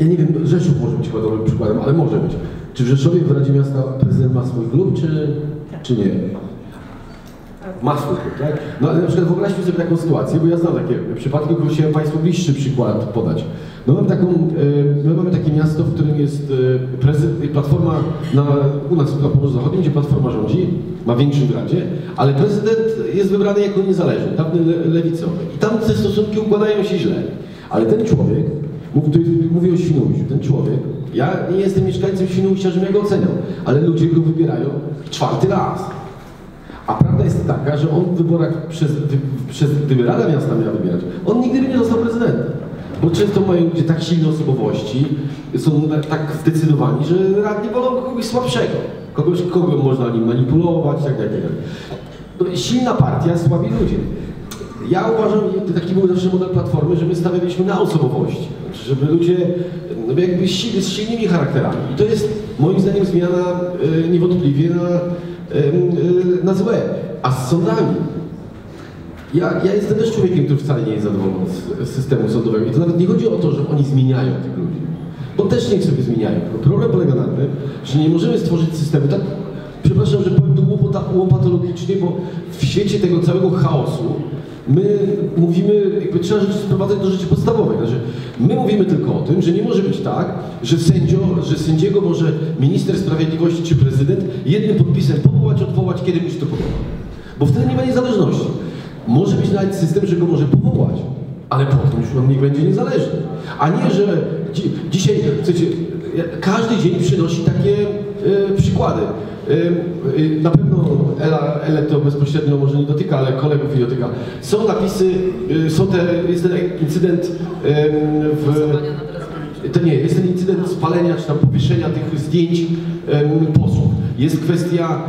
ja nie wiem, Rzeszów może być chyba dobrym przykładem, ale może być. Czy w Rzeszowie w Radzie Miasta prezydent ma swój klub, czy, czy nie? Ma swój klub, tak? No ale na przykład wyobraźmy sobie taką sytuację, bo ja znam takie przypadki, tylko chciałem Państwu bliższy przykład podać. No mamy taką, e, my mamy takie miasto, w którym jest e, prezydent, platforma na, u nas na Pomorzu Zachodnim, gdzie platforma rządzi, ma większym w Radzie, ale prezydent jest wybrany jako niezależny, dawny le, lewicowy. I tam te stosunki układają się źle. Ale ten człowiek, mówię o Świnoujściu, ten człowiek, ja nie jestem mieszkańcem Świnoujścia, żebym ja go oceniał, ale ludzie go wybierają czwarty raz. A prawda jest taka, że on w wyborach, przez, przez, gdyby Rada Miasta miała wybierać, on nigdy by nie został prezydentem. Bo często mają ludzie tak silne osobowości, są tak zdecydowani, że radni wolą kogoś słabszego. Kogoś, kogo można nim manipulować, tak dalej. tak dalej. No, silna partia, słabi ludzie. Ja uważam, taki był zawsze model Platformy, że my stawialiśmy na osobowości. Znaczy, żeby ludzie no, jakby z silnymi charakterami. I to jest moim zdaniem zmiana e, niewątpliwie na, e, e, na złe. A z sądami. Ja, ja jestem też człowiekiem, który wcale nie jest zadowolony z, systemu sądowego. I to nawet nie chodzi o to, że oni zmieniają tych ludzi. Bo też niech sobie zmieniają. Problem polega na tym, że nie możemy stworzyć systemu tak, przepraszam, że powiem to łopata, łopatologicznie, bo w świecie tego całego chaosu my mówimy, jakby trzeba rzeczy sprowadzać do rzeczy podstawowej. Znaczy, my mówimy tylko o tym, że nie może być tak, że, sędzio, że sędziego może minister sprawiedliwości czy prezydent jednym podpisem powołać, odwołać, kiedy mu się to podoba. Bo wtedy nie ma niezależności. Może być nawet system, że go może powołać, ale potem już on niech będzie niezależny. A nie, że dzi dzisiaj, chcecie, każdy dzień przynosi takie e, przykłady. E, e, na pewno Ela, Ele to bezpośrednio może nie dotyka, ale kolegów nie dotyka. Są napisy, są te, jest ten incydent w... To nie, jest ten incydent spalenia czy tam powieszenia tych zdjęć posłów. Jest kwestia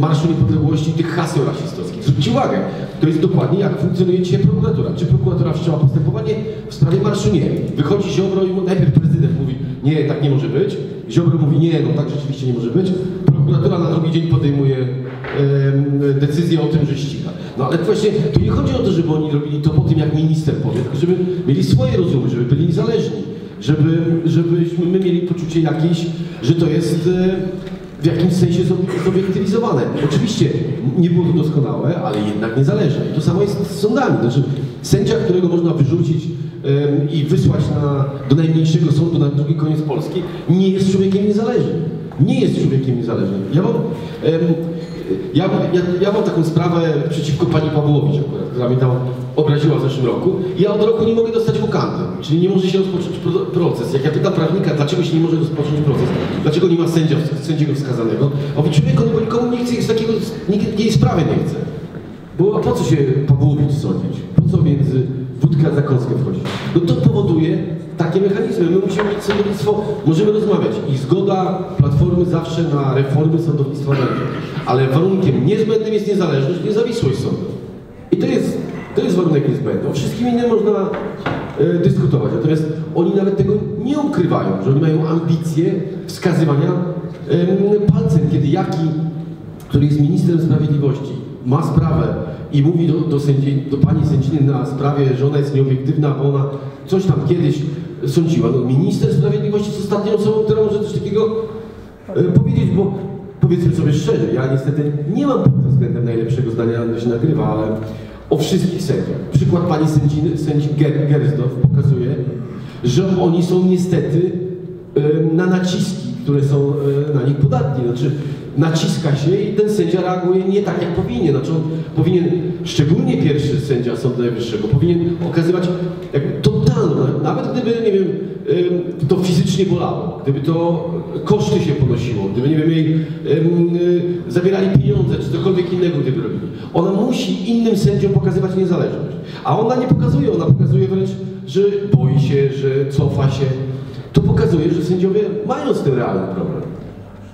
Marszu Niepodległości, tych haseł rasistowskich. Zwróćcie uwagę, to jest dokładnie jak funkcjonuje dzisiaj prokuratura. Czy prokuratura wszczęła postępowanie? W sprawie marszu nie. Wychodzi Ziobro i najpierw prezydent mówi, nie, tak nie może być. Ziobro mówi, nie, no tak rzeczywiście nie może być. Prokuratura na drugi dzień podejmuje decyzję o tym, że ściga. No ale właśnie tu nie chodzi o to, żeby oni robili to po tym, jak minister powie, tylko żeby mieli swoje rozumy, żeby byli niezależni żeby, żebyśmy my mieli poczucie jakieś, że to jest e, w jakimś sensie zob- zobiektywizowane. Oczywiście nie było to doskonałe, ale jednak niezależne. I to samo jest z sądami. Znaczy, sędzia, którego można wyrzucić i wysłać na, do najmniejszego sądu na drugi koniec Polski, nie jest człowiekiem niezależnym. Nie jest człowiekiem niezależnym. Ja mam, ja, ja, ja mam taką sprawę przeciwko pani Pawłowicz która mnie tam obraziła w zeszłym roku. Ja od roku nie mogę dostać wokanty, czyli nie może się rozpocząć pro- proces. Jak ja pytam prawnika, dlaczego się nie może rozpocząć proces, dlaczego nie ma sędzia, sędziego wskazanego, a mówi, człowieku, no bo nikomu nie chce, jest takiego, nikt jej sprawy nie chce. Bo po co się Pawłowicz sądzić? Po co między wódkę a zakąskę wchodzić? No to powoduje takie mechanizmy. My musimy mieć sądownictwo, możemy rozmawiać i zgoda Platformy zawsze na reformy sądownictwa będzie. Ale warunkiem niezbędnym jest niezależność, niezawisłość sądu. I to jest, to jest warunek niezbędny. O wszystkim innym można e, dyskutować. Natomiast oni nawet tego nie ukrywają, że oni mają ambicje wskazywania em, palcem, kiedy jaki który jest ministrem sprawiedliwości, ma sprawę i mówi do, do, sędzi, do pani sędziny na sprawie, że ona jest nieobiektywna, bo ona coś tam kiedyś sądziła. No, minister sprawiedliwości jest ostatnią osobą, która może coś takiego e, powiedzieć, bo powiedzmy sobie szczerze, ja niestety nie mam pod względem najlepszego zdania, to się nagrywa, ale o wszystkich sędziach. Przykład pani sędziny, sędzi Ger, pokazuje, że oni są niestety e, na naciski, które są e, na nich podatni. Znaczy, naciska się i ten sędzia reaguje nie tak, jak powinien. Znaczy, on powinien, szczególnie pierwszy sędzia Sądu Najwyższego, powinien okazywać jakby totalną, nawet gdyby, nie wiem, em, to fizycznie bolało, gdyby to koszty się ponosiło, gdyby, nie wiem, jej y, zabierali pieniądze, czy cokolwiek innego gdyby robili. Ona musi innym sędziom pokazywać niezależność. A ona nie pokazuje, ona pokazuje wręcz, że boi się, że cofa się. To pokazuje, że sędziowie mają z tym realny problem.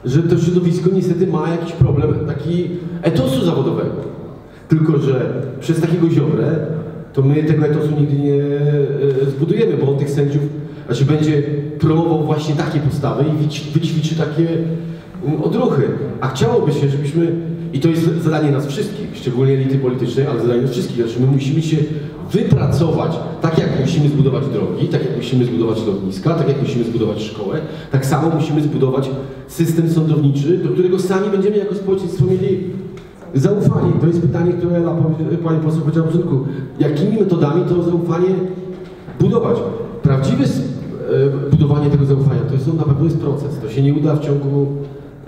Że to środowisko niestety ma jakiś problem taki etosu zawodowego. Tylko, że przez takiego ziobrę to my tego etosu nigdy nie e, zbudujemy, bo on tych sędziów, znaczy będzie promował właśnie takie postawy i wyć- wyćwiczy takie mm, odruchy. A chciałoby się, żebyśmy i to jest zadanie nas wszystkich, szczególnie elity politycznej, ale zadanie nas wszystkich, znaczy my musimy się wypracować, tak jak musimy zbudować drogi, tak jak musimy zbudować lotniska, tak jak musimy zbudować szkołę, tak samo musimy zbudować system sądowniczy, do którego sami będziemy jako społeczeństwo mieli zaufanie. To jest pytanie, które Pani poseł powiedziała na początku. Jakimi metodami to zaufanie budować? Prawdziwe e, budowanie tego zaufania to jest, na pewno jest proces. To się nie uda w ciągu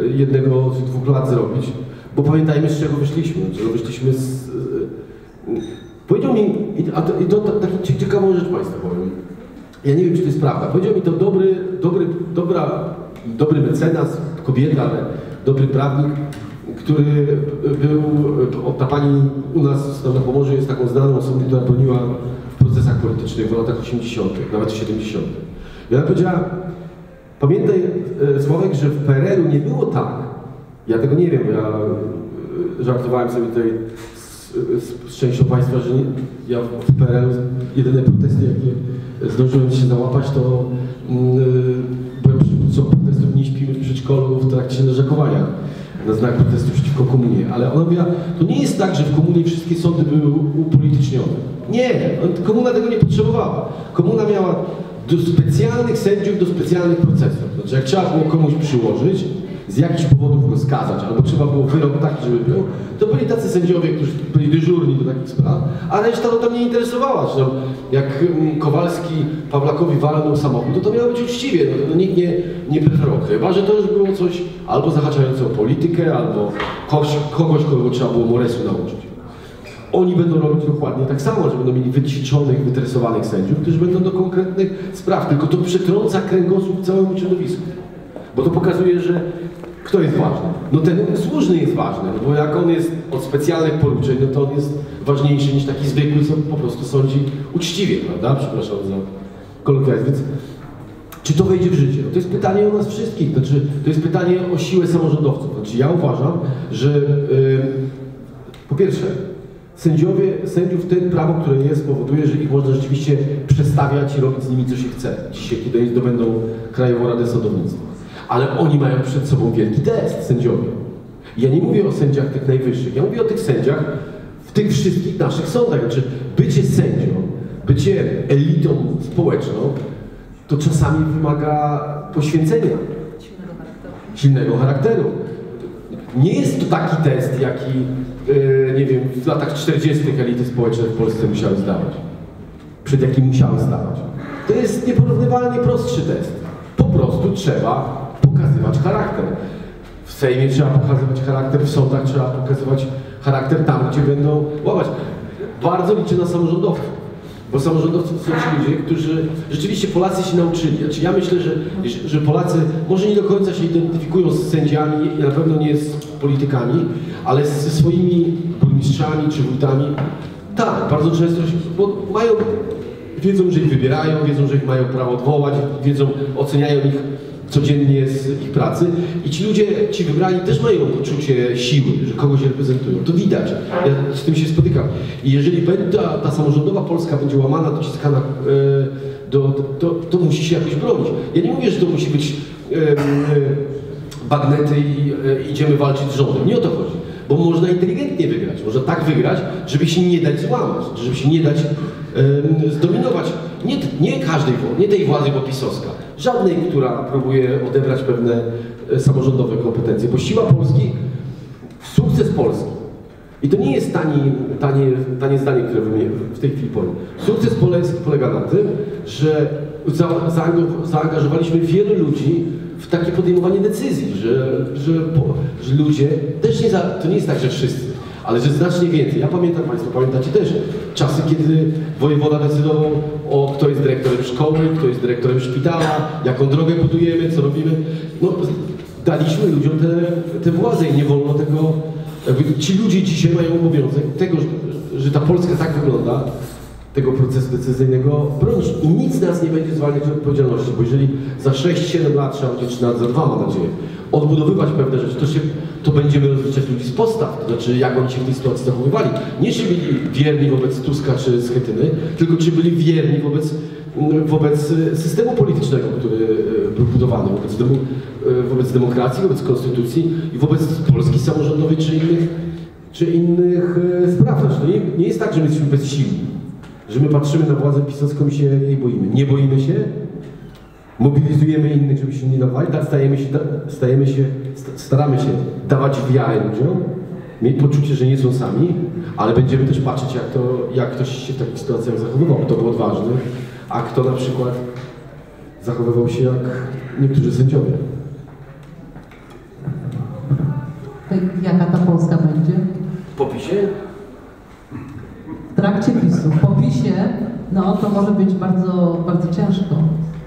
e, jednego, dwóch lat zrobić, bo pamiętajmy z czego wyszliśmy. Czego wyszliśmy z, Powiedział mi, a to, i to taki ciekawą rzecz Państwu powiem. Ja nie wiem, czy to jest prawda. Powiedział mi to dobry, dobry, dobra, dobry mecenas, kobieta, ale dobry prawnik, który był, ta pani u nas na Pomorzu jest taką znaną osobą, która broniła w procesach politycznych w latach 80., nawet 70. I ona powiedziała, pamiętaj e, Sławek, że w PRL-u nie było tak, ja tego nie wiem, ja e, żartowałem sobie tutaj z, z częścią Państwa, że nie, ja w PRL jedyne protesty, jakie zdążyłem się załapać, to protestów Śpimy w trakcie narzekawania na znak protestu przeciwko komunie. Ale ona mówiła, to nie jest tak, że w komunie wszystkie sądy były upolitycznione. Nie, komuna tego nie potrzebowała. Komuna miała do specjalnych sędziów, do specjalnych procesów. Znaczy, jak trzeba było komuś przyłożyć, z jakichś powodów go skazać, albo trzeba było wyrok taki, żeby był, to byli tacy sędziowie, którzy byli dyżurni do takich spraw, a reszta to tam nie interesowała. Zresztą jak mm, Kowalski Pawlakowi walnął samochód, to to miało być uczciwie, no, to nikt nie, nie preferował. Chyba, że to już było coś albo zahaczające o politykę, albo kogoś, kogoś kogo trzeba było Moresu nauczyć. Oni będą robić dokładnie tak samo, że będą mieli wyćwiczonych, wytresowanych sędziów, którzy będą do konkretnych spraw, tylko to przetrąca kręgosłup całemu środowisku. Bo to pokazuje, że kto jest ważny? No ten służny jest ważny, bo jak on jest od specjalnych poruczeń, no to on jest ważniejszy niż taki zwykły, co po prostu sądzi uczciwie, prawda? Przepraszam za kolokwializm. Więc czy to wejdzie w życie? No to jest pytanie o nas wszystkich, znaczy, to jest pytanie o siłę samorządowców. Znaczy ja uważam, że yy, po pierwsze, sędziowie, sędziów ten prawo, które jest, powoduje, że ich można rzeczywiście przestawiać i robić z nimi co się chce. Dzisiaj, kiedy zdobędą Krajową Radę Sądownictwa ale oni mają przed sobą wielki test, sędziowie. Ja nie mówię o sędziach tych najwyższych, ja mówię o tych sędziach w tych wszystkich naszych sądach. Znaczy, bycie sędzią, bycie elitą społeczną, to czasami wymaga poświęcenia. Silnego charakteru. Nie jest to taki test, jaki, yy, nie wiem, w latach 40. elity społeczne w Polsce musiały zdawać. Przed jakim musiały zdawać. To jest nieporównywalnie prostszy test. Po prostu trzeba pokazywać charakter. W Sejmie trzeba pokazywać charakter, w sądach trzeba pokazywać charakter tam, gdzie będą łamać. Bardzo liczę na samorządowców. Bo samorządowcy to są ci ludzie, którzy rzeczywiście Polacy się nauczyli. Znaczy ja myślę, że, że Polacy może nie do końca się identyfikują z sędziami, na pewno nie z politykami, ale ze swoimi burmistrzami czy wójtami. Tak, bardzo często się, bo mają, wiedzą, że ich wybierają, wiedzą, że ich mają prawo odwołać, wiedzą, oceniają ich codziennie z ich pracy i ci ludzie, ci wybrani też mają poczucie siły, że kogoś reprezentują. To widać. Ja z tym się spotykam. I jeżeli ta, ta samorządowa Polska będzie łamana, dociskana, e, do, to, to musi się jakoś bronić. Ja nie mówię, że to musi być e, bagnety i e, idziemy walczyć z rządem. Nie o to chodzi. Bo można inteligentnie wygrać. Można tak wygrać, żeby się nie dać złamać, żeby się nie dać zdominować nie, nie każdej nie tej władzy popisowska, żadnej, która próbuje odebrać pewne e, samorządowe kompetencje, bo siła Polski, sukces Polski, i to nie jest tani, tanie, tanie zdanie, które w tej chwili powiem. Sukces Polski polega na tym, że zaangażowaliśmy wielu ludzi w takie podejmowanie decyzji, że, że, że ludzie, też nie za, to nie jest tak, że wszyscy, ale że znacznie więcej. Ja pamiętam, Państwo pamiętacie też czasy, kiedy wojewoda decydował o kto jest dyrektorem szkoły, kto jest dyrektorem szpitala, jaką drogę budujemy, co robimy. No, daliśmy ludziom te, te władzę i nie wolno tego, jakby ci ludzie dzisiaj mają obowiązek tego, że ta Polska tak wygląda, tego procesu decyzyjnego bronić. I nic nas nie będzie zwalniać od odpowiedzialności, bo jeżeli za 6-7 lat trzeba będzie, czy nawet za 2 mam nadzieję, odbudowywać pewne rzeczy, to, się, to będziemy rozliczać ludzi z postaw, to znaczy jak oni się w tej sytuacji zachowywali. Nie czy byli wierni wobec Tuska czy Schetyny, tylko czy byli wierni wobec wobec systemu politycznego, który y, był budowany, wobec, y, wobec demokracji, wobec konstytucji i wobec Polski samorządowej czy innych, czy innych y, spraw. Znaczy, nie, nie jest tak, że my jesteśmy bezsilni, że my patrzymy na władzę pisowską i się jej boimy. Nie boimy się, mobilizujemy innych, żeby się nie dawali, tak stajemy się, stajemy się, st- staramy się dawać wiarę ludziom, mieć poczucie, że nie są sami, ale będziemy też patrzeć, jak, to, jak ktoś się w takich sytuacjach zachowywał, kto był odważny, a kto na przykład zachowywał się jak niektórzy sędziowie. Jaka ta Polska będzie? W popisie? W trakcie PiSu, po PiSie, no to może być bardzo, bardzo ciężko.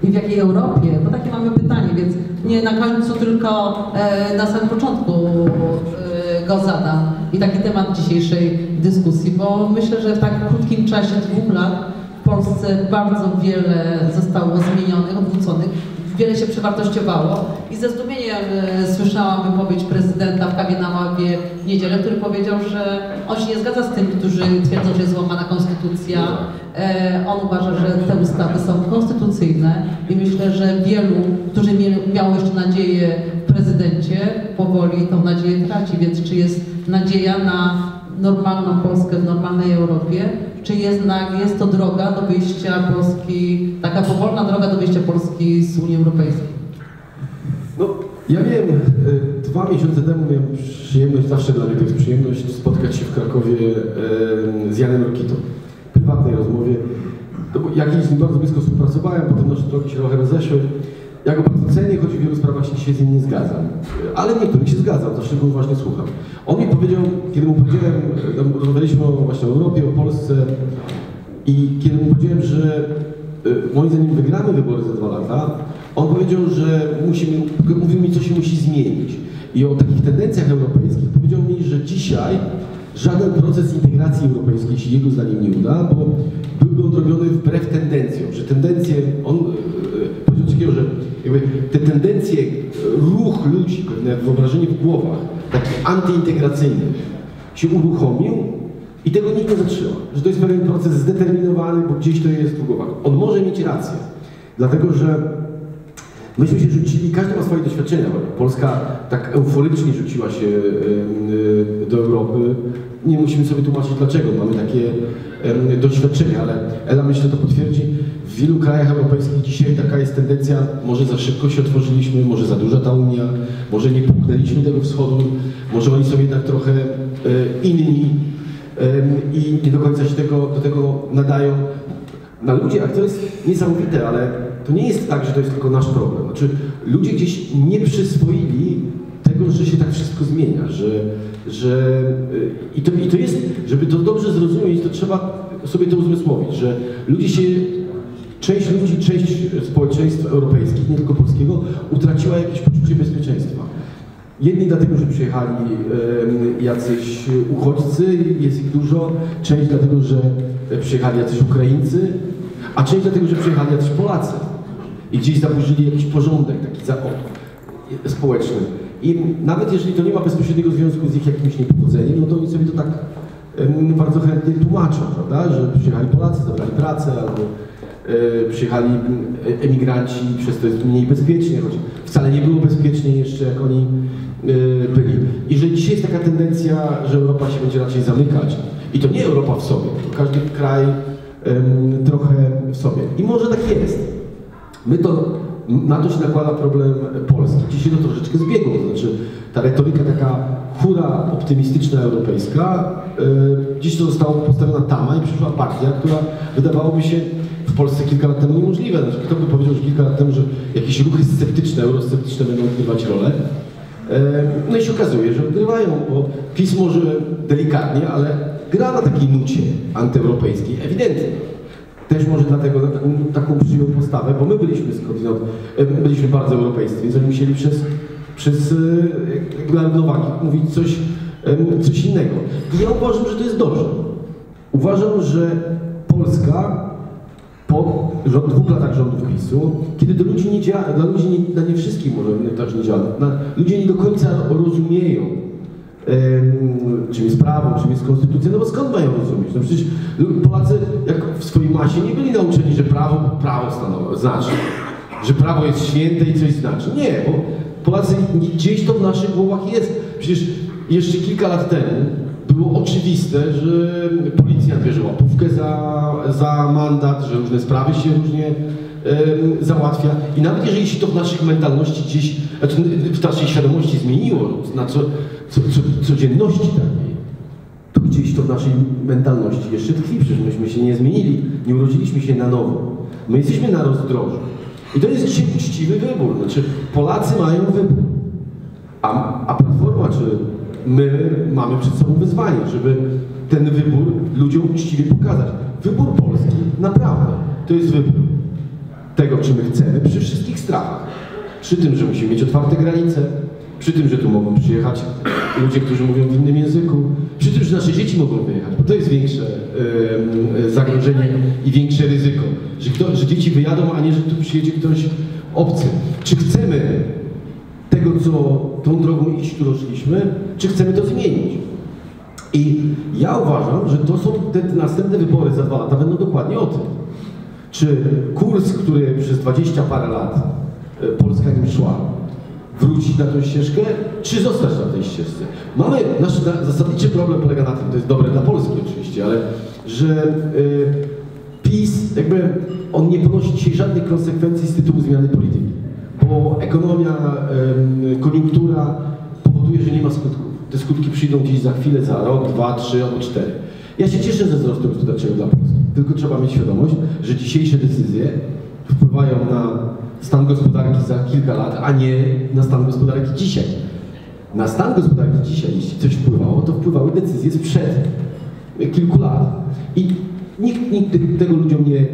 I w jakiej Europie? To takie mamy pytanie, więc nie na końcu, tylko e, na samym początku e, go zadam. I taki temat dzisiejszej dyskusji, bo myślę, że w tak krótkim czasie, dwóch lat, w Polsce bardzo wiele zostało zmienionych, odwróconych, wiele się przewartościowało. I ze zdumieniem e, słyszałam wypowiedź prezydenta w kawie na Ławie w niedzielę, który powiedział, że on się nie zgadza z tym, którzy twierdzą, że jest złamana konstytucja. E, on uważa, że te ustawy są konstytucyjne i myślę, że wielu, którzy miało jeszcze nadzieję w prezydencie, powoli tą nadzieję traci, więc czy jest nadzieja na normalną Polskę w normalnej Europie, czy jednak jest to droga do wyjścia Polski, taka powolna droga do wyjścia Polski z Unii Europejskiej? No, ja wiem, y, dwa miesiące temu miałem przyjemność, zawsze dla mnie to jest przyjemność, spotkać się w Krakowie y, z Janem Rokitą. W prywatnej rozmowie. To był- Ja kiedyś z nim bardzo blisko współpracowałem, potem nasze drogi się trochę rozeszły. Ja go bardzo cenię, choć w wielu sprawach się z nim nie zgadzam. Ale w niektórych się zgadzam, zawsze go uważnie słucham. On mi powiedział, kiedy mu powiedziałem, rozmawialiśmy właśnie o Europie, o Polsce i kiedy mu powiedziałem, że y, moim zdaniem wygramy wybory za dwa lata, on powiedział, że musimy, mówił mi, co się musi zmienić. I o takich tendencjach europejskich powiedział mi, że dzisiaj żaden proces integracji europejskiej, jeśli jego zdaniem nie uda, bo byłby on robiony wbrew tendencjom, że tendencje, on jakby te tendencje, ruch ludzi, pewne wyobrażenie w głowach, taki antyintegracyjny, się uruchomił i tego nikt nie zatrzyma. Że to jest pewien proces zdeterminowany, bo gdzieś to jest w głowach. On może mieć rację, dlatego że myśmy się rzucili, każdy ma swoje doświadczenia. Polska tak euforycznie rzuciła się do Europy. Nie musimy sobie tłumaczyć dlaczego. Mamy takie doświadczenia, ale Ela myślę to potwierdzi. W wielu krajach europejskich dzisiaj taka jest tendencja, może za szybko się otworzyliśmy, może za duża ta Unia, może nie puknęliśmy tego wschodu, może oni są jednak trochę e, inni i nie do końca się tego, do tego nadają. Na ludziach to jest niesamowite, ale to nie jest tak, że to jest tylko nasz problem. Znaczy, ludzie gdzieś nie przyswoili tego, że się tak wszystko zmienia, że, że y, i, to, i to jest, żeby to dobrze zrozumieć, to trzeba sobie to uzmysłowić, że ludzie się, część ludzi, część społeczeństw europejskich, nie tylko polskiego, utraciła jakieś poczucie bezpieczeństwa. Jedni dlatego, że przyjechali jacyś uchodźcy, jest ich dużo, część dlatego, że przyjechali jacyś Ukraińcy, a część dlatego, że przyjechali jacyś Polacy i gdzieś zaburzyli jakiś porządek taki za, społeczny. I nawet jeżeli to nie ma bezpośredniego związku z ich jakimś niepowodzeniem, no to oni sobie to tak bardzo chętnie tłumaczą, prawda, że przyjechali Polacy, zabrali pracę albo przyjechali m, e, emigranci, przez to jest mniej bezpiecznie, choć wcale nie było bezpiecznie jeszcze jak oni e, byli. I że dzisiaj jest taka tendencja, że Europa się będzie raczej zamykać i to nie Europa w sobie, każdy kraj trochę w sobie. I może tak jest. My to, na to się nakłada problem Polski. Dzisiaj to troszeczkę zbiegło, to znaczy ta retoryka taka hura optymistyczna europejska, yy, dziś to zostało postawiona tama i przyszła partia, która wydawałoby się Polsce kilka lat temu niemożliwe. Znaczy, kto by powiedział, że kilka lat temu, że jakieś ruchy sceptyczne, eurosceptyczne będą odgrywać rolę. Yy, No i się okazuje, że odgrywają, bo PiS może delikatnie, ale gra na takiej nucie antyeuropejskiej, ewidentnie. Też może dlatego na taką, taką przyjął postawę, bo my byliśmy skądinąd, em, byliśmy bardzo europejscy, więc oni musieli przez, przez e, równowagi mówić coś, coś innego. Ja uważam, że to jest dobrze. Uważam, że Polska po rząd, dwóch latach rządów PiSu, kiedy do ludzi nie działa, dla ludzi nie, dla nie wszystkich może nie, też nie działa, ludzie nie do końca rozumieją czym jest prawo, czym jest konstytucja, no bo skąd mają rozumieć? No przecież Polacy jak w swojej masie nie byli nauczeni, że prawo, prawo stanowi, znaczy, że prawo jest święte i coś znaczy. Nie, bo Polacy gdzieś to w naszych głowach jest. Przecież jeszcze kilka lat temu było oczywiste, że policja bierze łapówkę za, za mandat, że różne sprawy się różnie załatwia. I nawet jeżeli się to w naszych mentalności gdzieś, znaczy w naszej świadomości zmieniło, na co, co, co, codzienności takiej, to gdzieś to w naszej mentalności jeszcze tkwi, przecież myśmy się nie zmienili, nie urodziliśmy się na nowo. My jesteśmy na rozdrożu. I to jest dzisiaj uczciwy wybór. Znaczy, Polacy mają wybór. A, a Platforma, czy my mamy przed sobą wyzwanie, żeby ten wybór ludziom uczciwie pokazać. Wybór Polski naprawdę to jest wybór tego, czy my chcemy przy wszystkich strachach. Przy tym, że musimy mieć otwarte granice, przy tym, że tu mogą przyjechać ludzie, którzy mówią w innym języku, przy tym, że nasze dzieci mogą wyjechać, bo to jest większe em, zagrożenie i większe ryzyko, że, kto, że dzieci wyjadą, a nie, że tu przyjedzie ktoś obcy. Czy chcemy tego, co tą drogą iść, którą szliśmy, czy chcemy to zmienić? I ja uważam, że to są te następne wybory za dwa lata będą dokładnie o tym. Czy kurs, który przez 20 parę lat e, Polska nim szła, wrócić na tą ścieżkę, czy zostać na tej ścieżce? Mamy, nasz na- zasadniczy problem polega na tym, to jest dobre dla Polski oczywiście, ale że y, PiS jakby on nie ponosi dzisiaj żadnych konsekwencji z tytułu zmiany polityki, bo ekonomia, em, koniunktura powoduje, że nie ma skutków. Te skutki przyjdą gdzieś za chwilę, za rok, dwa, trzy albo cztery. Ja się cieszę ze wzrostu gospodarczego dla Polski, tylko trzeba mieć świadomość, że dzisiejsze decyzje wpływają na stan gospodarki za kilka lat, a nie na stan gospodarki dzisiaj. Na stan gospodarki dzisiaj, jeśli coś wpływało, to wpływały decyzje sprzed kilku lat. I nikt, nikt tego ludziom nie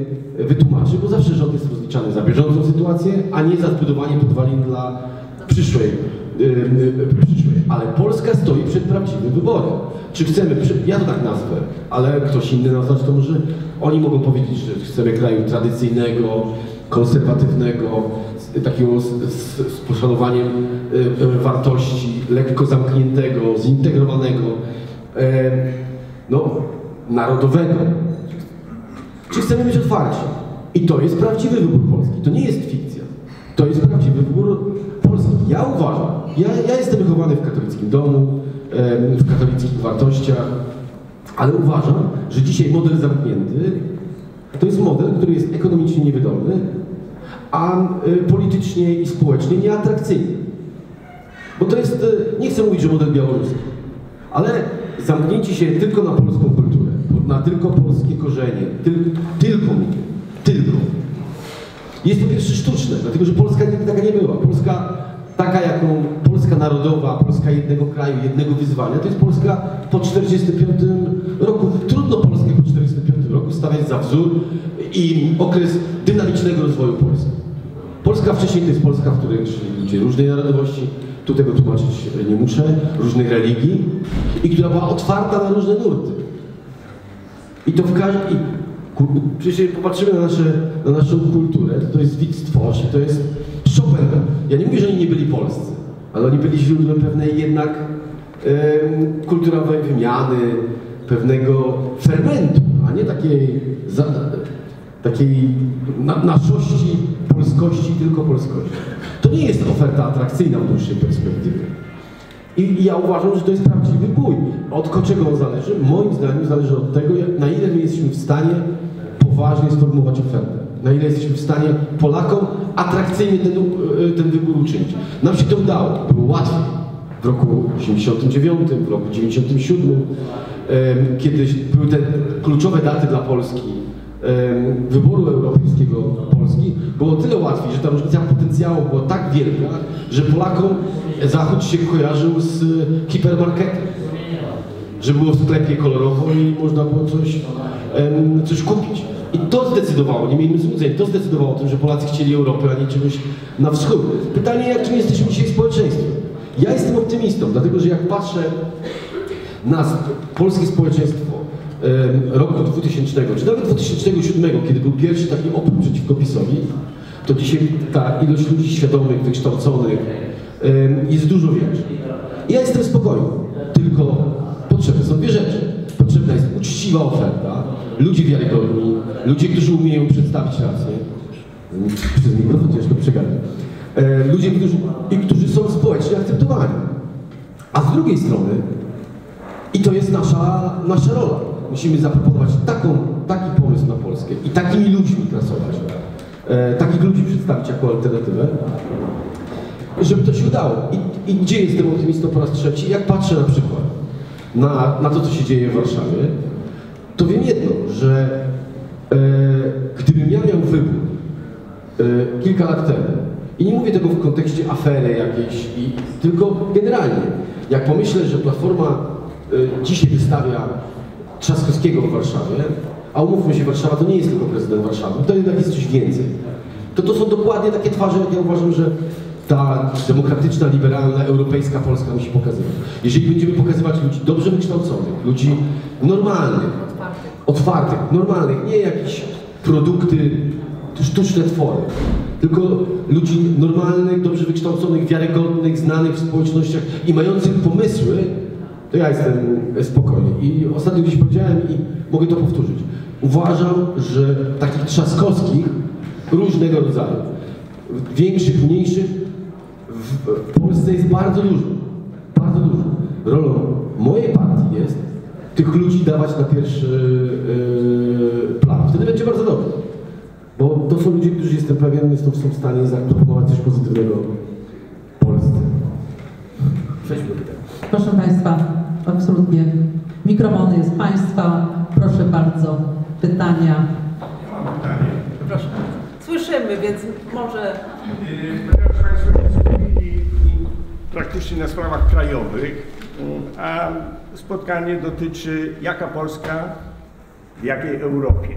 wytłumaczy, bo zawsze rząd jest rozliczany za bieżącą sytuację, a nie za zbudowanie podwalin dla przyszłej. Yy, yy, przyszłej. Ale Polska stoi przed prawdziwym wyborem. Czy chcemy, ja to tak nazwę, ale ktoś inny nazwać to może, oni mogą powiedzieć, że chcemy kraju tradycyjnego, konserwatywnego, takiego z, z, z poszanowaniem y, y, wartości, lekko zamkniętego, zintegrowanego, e, no, narodowego. Czy chcemy być otwarci? I to jest prawdziwy wybór Polski. To nie jest fikcja. To jest prawdziwy wybór. Ja uważam, ja, ja jestem wychowany w katolickim domu, w katolickich wartościach, ale uważam, że dzisiaj model zamknięty to jest model, który jest ekonomicznie niewydolny, a politycznie i społecznie nieatrakcyjny. Bo to jest, y, nie chcę mówić, że model białoruski, ale zamknięcie się tylko na polską kulturę, na tylko polskie korzenie, tyl, tylko mówię, tylko. Jest po pierwsze sztuczne, dlatego że Polska nigdy taka nie była. Polska taka, jaką Polska narodowa, Polska jednego kraju, jednego wyzwania, to jest Polska po 45 roku. Trudno Polskę po 45 roku stawiać za wzór i okres dynamicznego rozwoju Polski. Polska wcześniej to jest Polska, w której żyli ludzie różnej narodowości, tu tego tłumaczyć nie muszę, różnych religii i która była otwarta na różne nurty. I to w każdym... Przecież popatrzymy na, nasze, na naszą kulturę, to, to jest Wit Tworz, to jest Chopin. Ja nie mówię, że oni nie byli polscy, ale oni byli źródłem pewnej jednak em, kulturowej wymiany, pewnego fermentu, a nie takiej, za, takiej na, naszości, polskości, tylko polskości. To nie jest oferta atrakcyjna w dłuższej perspektywie. I, I ja uważam, że to jest prawdziwy bój. Od czego on zależy? Moim zdaniem zależy od tego, jak, na ile my jesteśmy w stanie poważnie sformułować ofertę. Na ile jesteśmy w stanie Polakom atrakcyjnie ten, u- ten wybór uczynić. Nam się to udało. Było łatwiej. W roku 89, w roku 97, em, kiedy były te kluczowe daty dla Polski, wyboru europejskiego Polski, było tyle łatwiej, że ta różnica potencjału była tak wielka, że Polakom Zachód się kojarzył z hipermarketem. Że było w sklepie kolorowo i można było coś, coś kupić. I to zdecydowało, nie miejmy złudzeń, to zdecydowało o tym, że Polacy chcieli Europy, a nie czegoś na wschód. Pytanie, jakim jesteśmy dzisiaj społeczeństwem? Ja jestem optymistą, dlatego że jak patrzę na polskie społeczeństwo roku 2000, czy nawet 2007, kiedy był pierwszy taki opór przeciwko PiSowi, to dzisiaj ta ilość ludzi świadomych, wykształconych jest dużo większa. Ja jestem spokojny. tylko potrzebne są dwie rzeczy. Potrzebna jest uczciwa oferta, ludzie wiarygodni, ludzie, którzy umieją przedstawić rację. Przez mikrofon ciężko przegadać. E, ludzie, którzy, i którzy są społecznie akceptowani. A z drugiej strony, i to jest nasza, nasza rola, musimy zaproponować taką, taki pomysł na Polskę i takimi ludźmi pracować, e, takich ludzi przedstawić jako alternatywę, żeby to się udało. I, I gdzie jestem optymistą po raz trzeci? Jak patrzę na przykład na, na to, co się dzieje w Warszawie, to wiem jedno, że e, gdybym ja miał wybór e, kilka lat temu, i nie mówię tego w kontekście afery jakiejś, i, tylko generalnie, jak pomyślę, że Platforma e, dzisiaj wystawia Trzaskowskiego w Warszawie, a umówmy się, Warszawa to nie jest tylko prezydent Warszawy, to jednak jest coś więcej. To to są dokładnie takie twarze, jak ja uważam, że ta demokratyczna, liberalna, europejska Polska musi pokazywać. Jeżeli będziemy pokazywać ludzi dobrze wykształconych, ludzi normalnych, otwartych, normalnych, nie jakieś produkty, sztuczne twory, tylko ludzi normalnych, dobrze wykształconych, wiarygodnych, znanych w społecznościach i mających pomysły, to ja jestem spokojny. I ostatnio gdzieś powiedziałem i mogę to powtórzyć. Uważam, że takich trzaskowskich różnego rodzaju, większych, mniejszych, w, Polsce jest bardzo dużo. Bardzo dużo. Rolą mojej partii tych ludzi dawać na pierwszy yy, plan. Wtedy będzie bardzo dobrze. Bo to są ludzie, którzy jestem pewien, są w stanie zaproponować coś pozytywnego Polsce. Przejdźmy do pytań. Proszę Państwa, absolutnie. Mikrofon jest Państwa. Proszę bardzo. Pytania. Proszę. Słyszymy, więc może Ponieważ Państwo nie skupili praktycznie na sprawach krajowych, a spotkanie dotyczy jaka Polska w jakiej Europie.